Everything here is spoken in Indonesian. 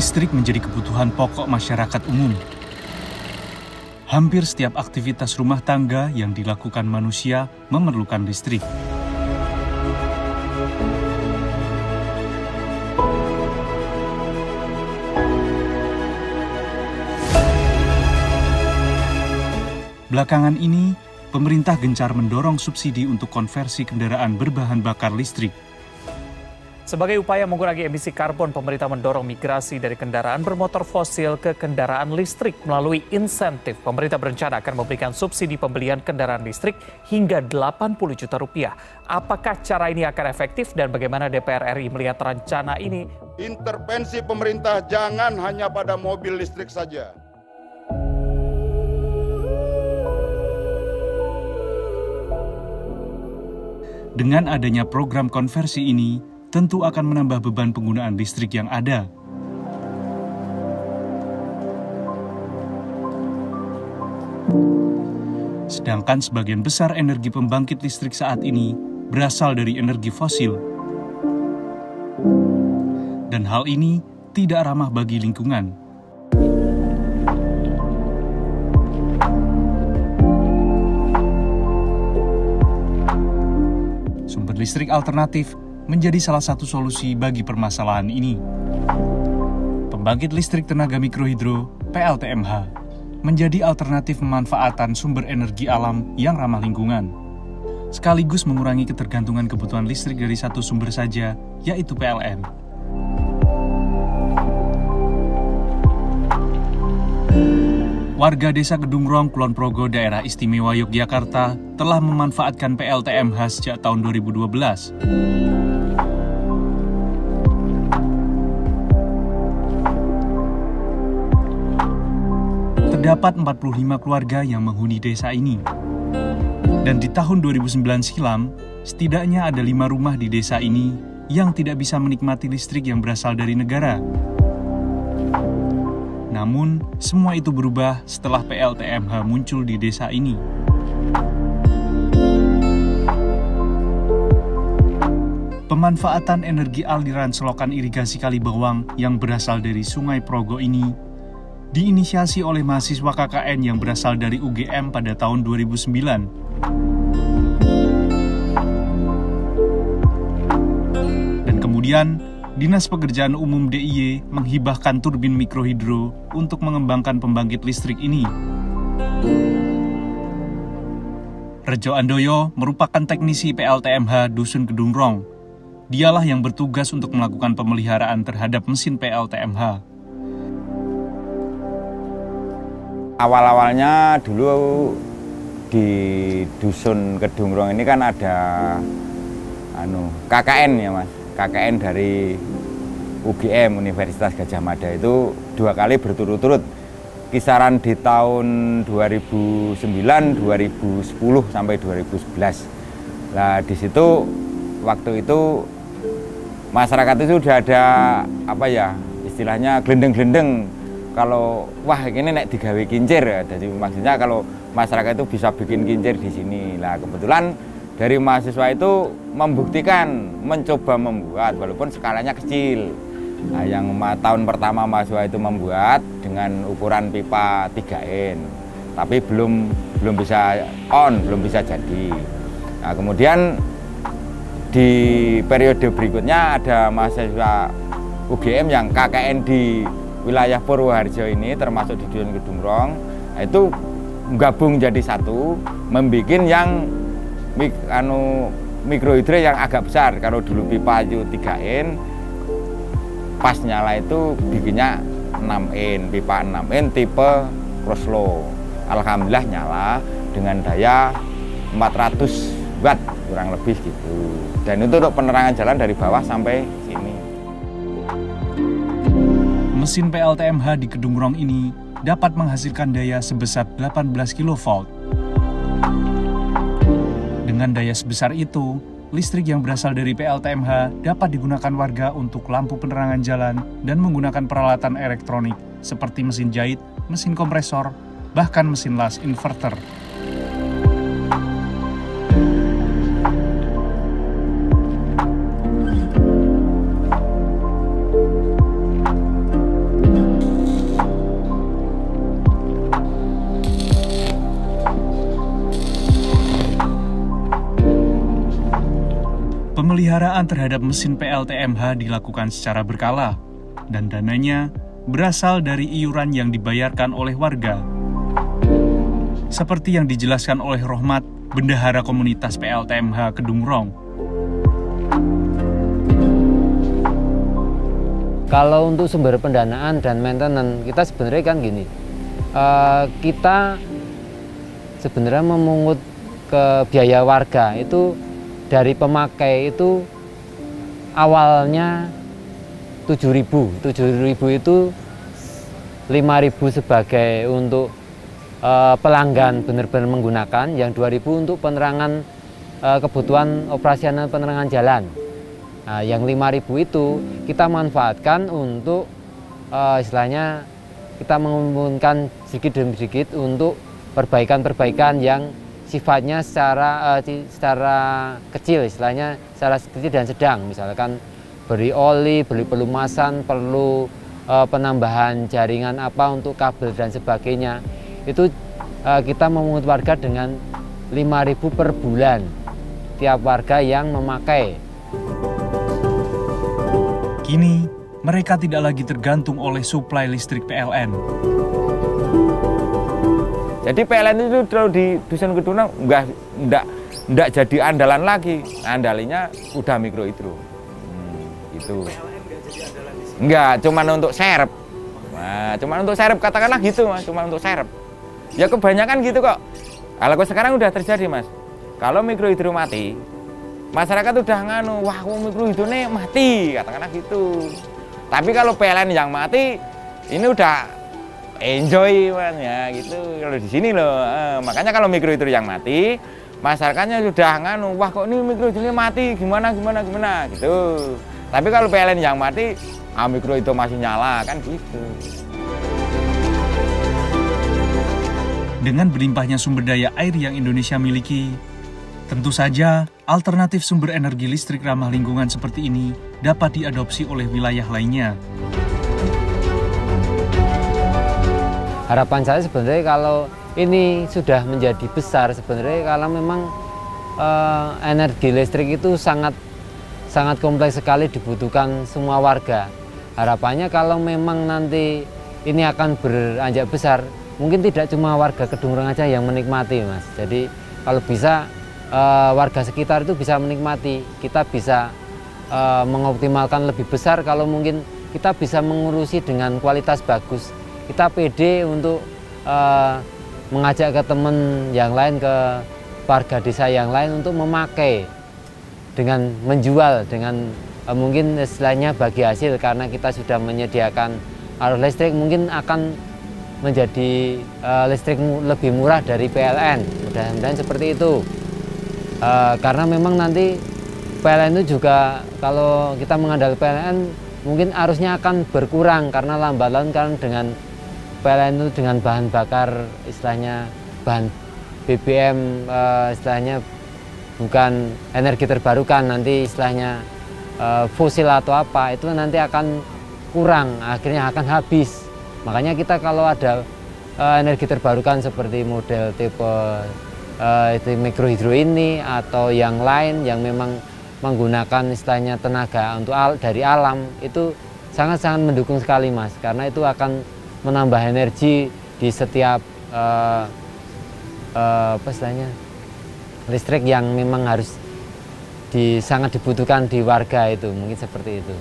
Listrik menjadi kebutuhan pokok masyarakat umum. Hampir setiap aktivitas rumah tangga yang dilakukan manusia memerlukan listrik. Belakangan ini, pemerintah gencar mendorong subsidi untuk konversi kendaraan berbahan bakar listrik. Sebagai upaya mengurangi emisi karbon, pemerintah mendorong migrasi dari kendaraan bermotor fosil ke kendaraan listrik melalui insentif. Pemerintah berencana akan memberikan subsidi pembelian kendaraan listrik hingga 80 juta rupiah. Apakah cara ini akan efektif dan bagaimana DPR RI melihat rencana ini? Intervensi pemerintah jangan hanya pada mobil listrik saja. Dengan adanya program konversi ini, tentu akan menambah beban penggunaan listrik yang ada. Sedangkan sebagian besar energi pembangkit listrik saat ini berasal dari energi fosil. Dan hal ini tidak ramah bagi lingkungan. Sumber listrik alternatif menjadi salah satu solusi bagi permasalahan ini. Pembangkit listrik tenaga mikrohidro (PLTMH) menjadi alternatif pemanfaatan sumber energi alam yang ramah lingkungan, sekaligus mengurangi ketergantungan kebutuhan listrik dari satu sumber saja, yaitu PLN. Warga Desa Kedungrong, Kulon Progo, Daerah Istimewa Yogyakarta telah memanfaatkan PLTMH sejak tahun 2012. Terdapat 45 keluarga yang menghuni desa ini. Dan di tahun 2009 silam, setidaknya ada lima rumah di desa ini yang tidak bisa menikmati listrik yang berasal dari negara. Namun, semua itu berubah setelah PLTMH muncul di desa ini. Pemanfaatan energi aliran selokan irigasi Kalibawang yang berasal dari Sungai Progo ini diinisiasi oleh mahasiswa KKN yang berasal dari UGM pada tahun 2009. Dan kemudian Dinas Pekerjaan Umum DIY menghibahkan turbin mikrohidro untuk mengembangkan pembangkit listrik ini. Rejo Andoyo merupakan teknisi PLTMH Dusun Kedungrong. Dialah yang bertugas untuk melakukan pemeliharaan terhadap mesin PLTMH. Awal-awalnya dulu di Dusun Kedungrong ini kan ada anu KKN ya Mas KKN dari UGM Universitas Gajah Mada itu dua kali berturut-turut kisaran di tahun 2009, 2010 sampai 2011. Nah di situ waktu itu masyarakat itu sudah ada apa ya istilahnya gelendeng-gelendeng kalau wah ini naik digawe kincir ya. Jadi maksudnya kalau masyarakat itu bisa bikin kincir di sini. Nah kebetulan dari mahasiswa itu membuktikan mencoba membuat walaupun skalanya kecil nah, yang tahun pertama mahasiswa itu membuat dengan ukuran pipa 3N tapi belum belum bisa on belum bisa jadi nah, kemudian di periode berikutnya ada mahasiswa UGM yang KKN di wilayah Purwoharjo ini termasuk di Dusun Kedungrong nah, itu gabung jadi satu membuat yang mik, anu mikrohidro yang agak besar. Kalau dulu pipa itu 3 in pas nyala itu bikinnya 6 in pipa 6 in tipe crossflow Alhamdulillah nyala dengan daya 400 watt kurang lebih gitu. Dan itu untuk penerangan jalan dari bawah sampai sini mesin PLTMH di Kedungrong ini dapat menghasilkan daya sebesar 18 kV dengan daya sebesar itu, listrik yang berasal dari PLTMH dapat digunakan warga untuk lampu penerangan jalan dan menggunakan peralatan elektronik seperti mesin jahit, mesin kompresor, bahkan mesin las inverter. Pemeliharaan terhadap mesin PLTMH dilakukan secara berkala dan dananya berasal dari iuran yang dibayarkan oleh warga. Seperti yang dijelaskan oleh Rohmat, bendahara komunitas PLTMH Kedungrong. Kalau untuk sumber pendanaan dan maintenance kita sebenarnya kan gini, uh, kita sebenarnya memungut ke biaya warga itu dari pemakai itu awalnya 7.000 7.000 itu 5.000 sebagai untuk uh, pelanggan benar-benar menggunakan yang 2.000 untuk penerangan uh, kebutuhan operasional penerangan jalan. Nah, yang 5.000 itu kita manfaatkan untuk uh, istilahnya kita mengumpulkan sedikit demi sedikit untuk perbaikan-perbaikan yang sifatnya secara uh, secara kecil istilahnya secara kecil dan sedang misalkan beri oli, beli pelumasan, perlu uh, penambahan jaringan apa untuk kabel dan sebagainya itu uh, kita memungut warga dengan 5.000 per bulan tiap warga yang memakai. Kini mereka tidak lagi tergantung oleh suplai listrik PLN. Jadi PLN itu kalau di Dusun Kedunang enggak enggak enggak jadi andalan lagi. Andalinya udah mikro hidro. Hmm, itu. Enggak, cuman untuk serep. Nah, cuman untuk serep katakanlah gitu Mas, cuma untuk serep. Ya kebanyakan gitu kok. Kalau sekarang udah terjadi Mas. Kalau mikro hidro mati, masyarakat udah nganu, wah mikro hidro nih mati, katakanlah gitu. Tapi kalau PLN yang mati, ini udah enjoy man ya. Gitu. Kalau di sini loh eh, makanya kalau mikro itu yang mati masyarakatnya sudah nganu wah kok ini mikro ini mati? Gimana gimana gimana? Gitu. Tapi kalau PLN yang mati ah mikro itu masih nyala kan gitu. Dengan berlimpahnya sumber daya air yang Indonesia miliki tentu saja alternatif sumber energi listrik ramah lingkungan seperti ini dapat diadopsi oleh wilayah lainnya. Harapan saya sebenarnya kalau ini sudah menjadi besar sebenarnya kalau memang uh, energi listrik itu sangat sangat kompleks sekali dibutuhkan semua warga. Harapannya kalau memang nanti ini akan beranjak besar, mungkin tidak cuma warga Kedungurung aja yang menikmati, Mas. Jadi kalau bisa uh, warga sekitar itu bisa menikmati, kita bisa uh, mengoptimalkan lebih besar kalau mungkin kita bisa mengurusi dengan kualitas bagus kita pede untuk uh, mengajak ke teman yang lain ke warga desa yang lain untuk memakai dengan menjual dengan uh, mungkin istilahnya bagi hasil karena kita sudah menyediakan arus listrik mungkin akan menjadi uh, listrik lebih murah dari PLN mudah-mudahan seperti itu. Uh, karena memang nanti PLN itu juga kalau kita mengandalkan PLN mungkin arusnya akan berkurang karena lambat laun kan dengan PLN itu dengan bahan bakar istilahnya bahan BBM uh, eh, istilahnya bukan energi terbarukan nanti istilahnya uh, fosil atau apa itu nanti akan kurang akhirnya akan habis. Makanya kita kalau ada uh, energi terbarukan seperti model tipe uh, itu mikrohidro ini atau yang lain yang memang menggunakan istilahnya tenaga untuk al dari alam itu sangat-sangat mendukung sekali mas. Karena itu akan menambah energi di setiap uh, uh, apa istilahnya listrik yang memang harus di, sangat dibutuhkan di warga itu mungkin seperti itu.